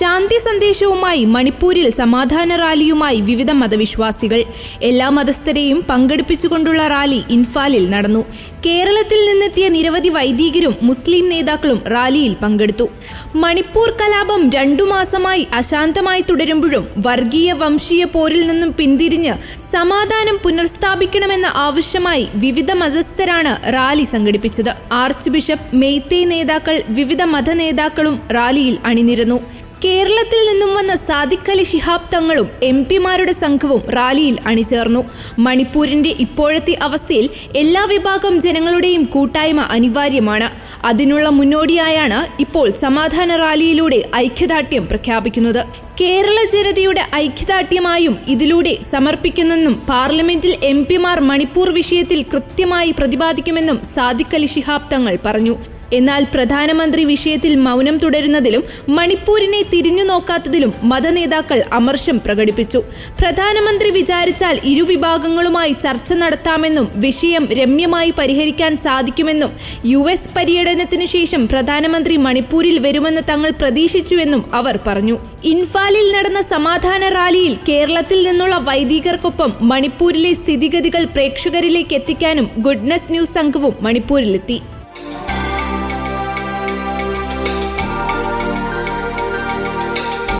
ശാന്തി സന്ദേശവുമായി മണിപ്പൂരിൽ സമാധാന റാലിയുമായി വിവിധ മതവിശ്വാസികൾ. എല്ലാ മതസ്ഥരെയും പങ്കെടുപ്പിച്ചുകൊണ്ടുള്ള റാലി ഇൻഫാലിൽ നടന്നു. കേരളത്തിൽ നിന്നെത്തിയ നിരവധി വൈദികരും മുസ്ലിം നേതാക്കളും റാലിയിൽ പങ്കെടുത്തു. മണിപ്പൂർ കലാപം രണ്ടു മാസമായി അശാന്തമായി തുടരുമ്പോഴും വർഗീയ വംശീയ പോരിൽ നിന്നും പിന്തിരിഞ്ഞ് സമാധാനം പുനഃസ്ഥാപിക്കണമെന്ന ആവശ്യമായി വിവിധ മതസ്ഥരാണ് റാലി സംഘടിപ്പിച്ചത്. ആർച്ച് ബിഷപ്പ് മെയ്തേ നേതാക്കൾ വിവിധ മത നേതാക്കളും റാലിയിൽ അണിനിരന്നു. കേരളത്തിൽ നിന്നും വന്ന സാദിഖ് അലി ശിഹാബ് തങ്ങളും എം പിമാരുടെ സംഘവും റാലിയിൽ അണിചേർന്നു. മണിപ്പൂരിന്റെ ഇപ്പോഴത്തെ അവസ്ഥയിൽ എല്ലാ വിഭാഗം ജനങ്ങളുടെയും കൂട്ടായ്മ അനിവാര്യമാണ്. അതിനുള്ള മുന്നോടിയായാണ് ഇപ്പോൾ സമാധാന റാലിയിലൂടെ ഐക്യദാർഢ്യം പ്രഖ്യാപിക്കുന്നത്. കേരള ജനതയുടെ ഐക്യദാർഢ്യമായും ഇതിലൂടെ സമർപ്പിക്കുന്നെന്നും പാർലമെന്റിൽ എം പിമാർ മണിപ്പൂർ വിഷയത്തിൽ കൃത്യമായി പ്രതിപാദിക്കുമെന്നും സാദിഖ് അലി ശിഹാബ് തങ്ങൾ പറഞ്ഞു. എന്നാൽ പ്രധാനമന്ത്രി വിഷയത്തിൽ മൗനം തുടരുന്നതിലും മണിപ്പൂരിനെ തിരിഞ്ഞു നോക്കാത്തതിലും മതനേതാക്കൾ അമർഷം പ്രകടിപ്പിച്ചു. പ്രധാനമന്ത്രി വിചാരിച്ചാൽ ഇരുവിഭാഗങ്ങളുമായി ചർച്ച നടത്താമെന്നും വിഷയം രമ്യമായി പരിഹരിക്കാൻ സാധിക്കുമെന്നും യു എസ് പര്യടനത്തിനു ശേഷം പ്രധാനമന്ത്രി മണിപ്പൂരിൽ വരുമെന്ന് തങ്ങൾ പ്രതീക്ഷിച്ചുവെന്നും അവർ പറഞ്ഞു. ഇൻഫാലിൽ നടന്ന സമാധാന റാലിയിൽ കേരളത്തിൽ നിന്നുള്ള വൈദികർക്കൊപ്പം മണിപ്പൂരിലെ സ്ഥിതിഗതികൾ പ്രേക്ഷകരിലേക്ക് എത്തിക്കാനും ഗുഡ്നസ് ന്യൂസ് സംഘവും മണിപ്പൂരിലെത്തി.